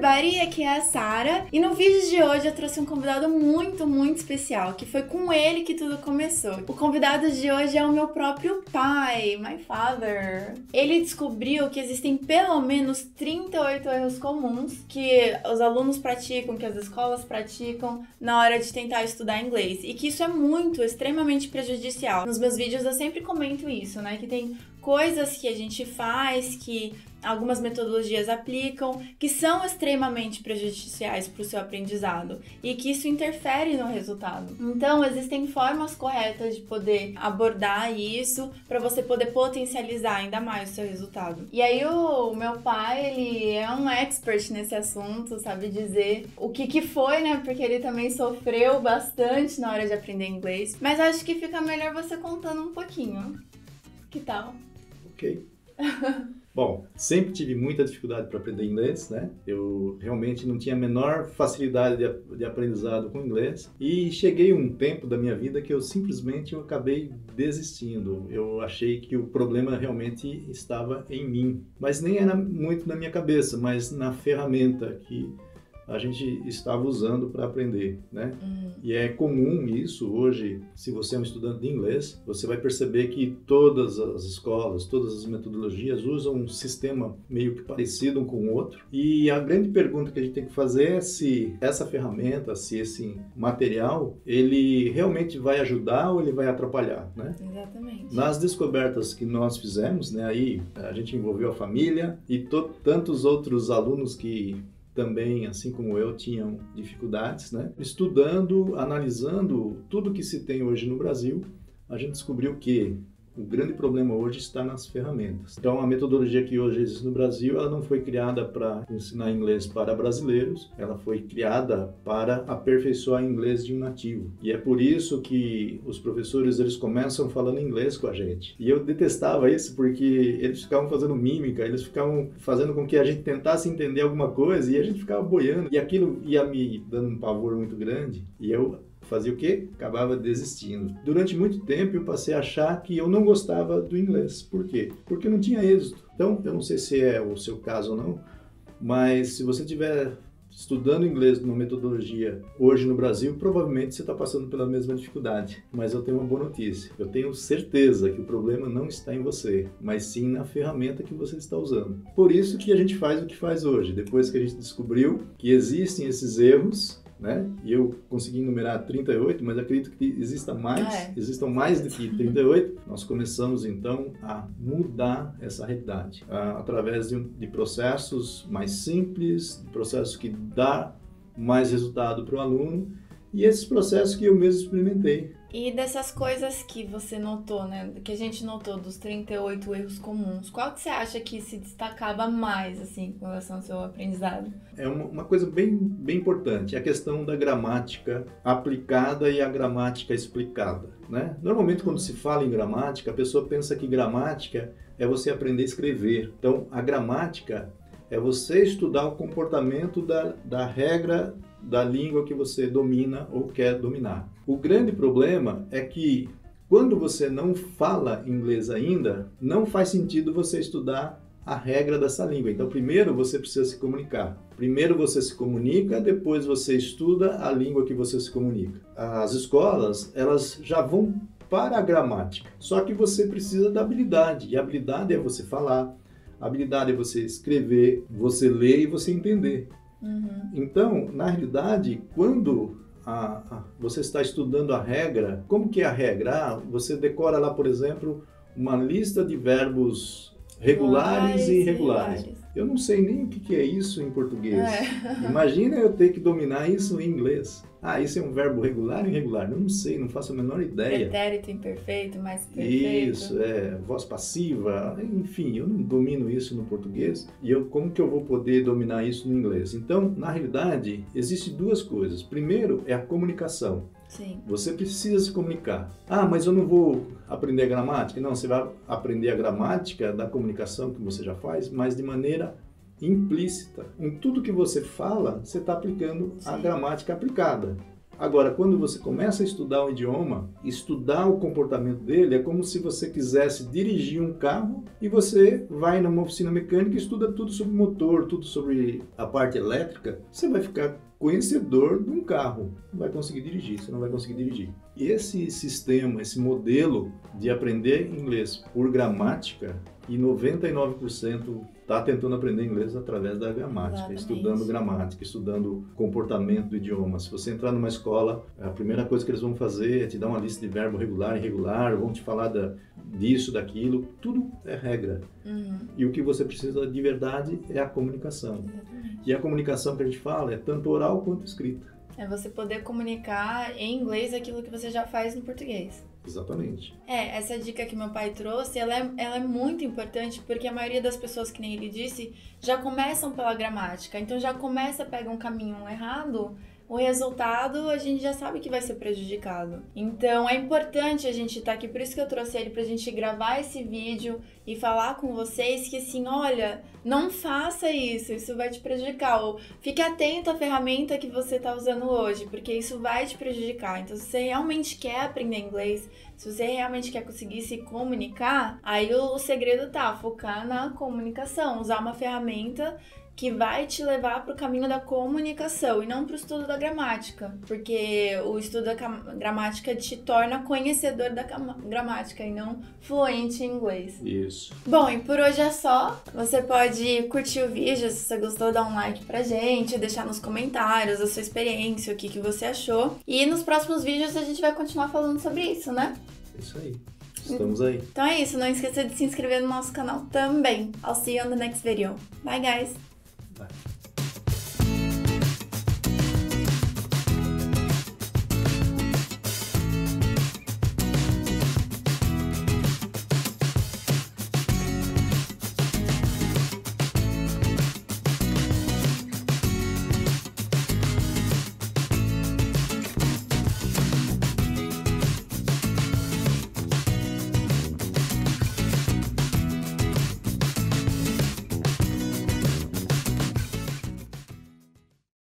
everybody, aqui é a Sara e no vídeo de hoje eu trouxe um convidado muito, muito especial, que foi com ele que tudo começou. O convidado de hoje é o meu próprio pai, my father. Ele descobriu que existem pelo menos 38 erros comuns que os alunos praticam, que as escolas praticam na hora de tentar estudar inglês e que isso é muito, extremamente prejudicial. Nos meus vídeos eu sempre comento isso, né, que tem coisas que a gente faz que algumas metodologias aplicam que são extremamente prejudiciais para o seu aprendizado e que isso interfere no resultado. Então, existem formas corretas de poder abordar isso para você poder potencializar ainda mais o seu resultado. E aí o meu pai, ele é um expert nesse assunto, sabe dizer o que que foi, né? Porque ele também sofreu bastante na hora de aprender inglês. Mas acho que fica melhor você contando um pouquinho. Que tal? Ok. Bom, sempre tive muita dificuldade para aprender inglês, né? Eu realmente não tinha a menor facilidade de, de, aprendizado com inglês e cheguei um tempo da minha vida que eu simplesmente eu acabei desistindo. Eu achei que o problema realmente estava em mim, mas nem era muito na minha cabeça, mas na ferramenta que a gente estava usando para aprender, né? Uhum. E é comum isso hoje, se você é um estudante de inglês, você vai perceber que todas as escolas, todas as metodologias usam um sistema meio que parecido um com o outro. E a grande pergunta que a gente tem que fazer é se essa ferramenta, se esse material, ele realmente vai ajudar ou ele vai atrapalhar, né? Exatamente. Nas descobertas que nós fizemos, né, aí a gente envolveu a família e tantos outros alunos que também, assim como eu, tinham dificuldades, né? Estudando, analisando tudo que se tem hoje no Brasil, a gente descobriu que o grande problema hoje está nas ferramentas. Então, a metodologia que hoje existe no Brasil, ela não foi criada para ensinar inglês para brasileiros, ela foi criada para aperfeiçoar inglês de um nativo. E é por isso que os professores eles começam falando inglês com a gente. E eu detestava isso porque eles ficavam fazendo mímica, eles ficavam fazendo com que a gente tentasse entender alguma coisa e a gente ficava boiando. E aquilo ia me dando um pavor muito grande. E eu fazia o quê? Acabava desistindo. Durante muito tempo eu passei a achar que eu não gostava do inglês. Por quê? Porque não tinha êxito. Então, eu não sei se é o seu caso ou não, mas se você tiver estudando inglês numa metodologia hoje no Brasil, provavelmente você está passando pela mesma dificuldade. Mas eu tenho uma boa notícia. Eu tenho certeza que o problema não está em você, mas sim na ferramenta que você está usando. Por isso que a gente faz o que faz hoje. Depois que a gente descobriu que existem esses erros, né? E eu consegui numerar 38, mas acredito que exista mais, ah, é. existam mais do que 38. Nós começamos então a mudar essa realidade uh, através de, de, processos mais simples, processos que dá mais resultado para o aluno e esses processos que eu mesmo experimentei e dessas coisas que você notou, né? Que a gente notou dos 38 erros comuns, qual que você acha que se destacava mais, assim, com relação ao seu aprendizado? É uma, uma coisa bem, bem importante, a questão da gramática aplicada e a gramática explicada, né? Normalmente, quando se fala em gramática, a pessoa pensa que gramática é você aprender a escrever. Então, a gramática é você estudar o comportamento da, da regra da língua que você domina ou quer dominar. O grande problema é que quando você não fala inglês ainda, não faz sentido você estudar a regra dessa língua. Então, primeiro você precisa se comunicar. Primeiro você se comunica, depois você estuda a língua que você se comunica. As escolas, elas já vão para a gramática. Só que você precisa da habilidade. E a habilidade é você falar, habilidade é você escrever, você ler e você entender. Uhum. Então, na realidade, quando a, a, você está estudando a regra, como que é a regra? Ah, você decora lá, por exemplo, uma lista de verbos regulares e irregulares. Eu não sei nem o que é isso em português. É. Imagina eu ter que dominar isso em inglês. Ah, isso é um verbo regular ou irregular? Eu não sei, não faço a menor ideia. Pretérito imperfeito, mais perfeito. Isso, é, voz passiva, enfim, eu não domino isso no português. E eu, como que eu vou poder dominar isso no inglês? Então, na realidade, existem duas coisas. Primeiro é a comunicação. Sim. Você precisa se comunicar. Ah, mas eu não vou aprender a gramática. Não, você vai aprender a gramática da comunicação que você já faz, mas de maneira implícita. Em tudo que você fala, você está aplicando Sim. a gramática aplicada. Agora, quando você começa a estudar um idioma, estudar o comportamento dele é como se você quisesse dirigir um carro e você vai numa oficina mecânica e estuda tudo sobre motor, tudo sobre a parte elétrica. Você vai ficar conhecedor de um carro, não vai conseguir dirigir, você não vai conseguir dirigir. Esse sistema, esse modelo de aprender inglês por gramática, e 99% está tentando aprender inglês através da gramática, Exatamente. estudando gramática, estudando comportamento do idioma. Se você entrar numa escola, a primeira coisa que eles vão fazer é te dar uma lista de verbo regular e irregular, vão te falar da, disso, daquilo, tudo é regra. Uhum. E o que você precisa de verdade é a comunicação. Exatamente. E a comunicação que a gente fala é tanto oral quanto escrita. É você poder comunicar em inglês aquilo que você já faz no português. Exatamente. É, essa dica que meu pai trouxe, ela é, ela é muito importante porque a maioria das pessoas, que nem ele disse, já começam pela gramática. Então já começa a pegar um caminho errado o resultado a gente já sabe que vai ser prejudicado. Então é importante a gente estar tá aqui, por isso que eu trouxe ele pra gente gravar esse vídeo e falar com vocês que assim, olha, não faça isso, isso vai te prejudicar. Ou fique atento à ferramenta que você está usando hoje, porque isso vai te prejudicar. Então, se você realmente quer aprender inglês, se você realmente quer conseguir se comunicar, aí o segredo tá focar na comunicação, usar uma ferramenta que vai te levar para o caminho da comunicação e não para o estudo da gramática, porque o estudo da gramática te torna conhecedor da gramática e não fluente em inglês. Isso. Bom, e por hoje é só. Você pode curtir o vídeo se você gostou, dar um like pra gente, deixar nos comentários a sua experiência, o que, que você achou. E nos próximos vídeos a gente vai continuar falando sobre isso, né? Isso aí. Estamos aí. Então é isso, não esqueça de se inscrever no nosso canal também. I'll see you on the next video. Bye guys! Bye.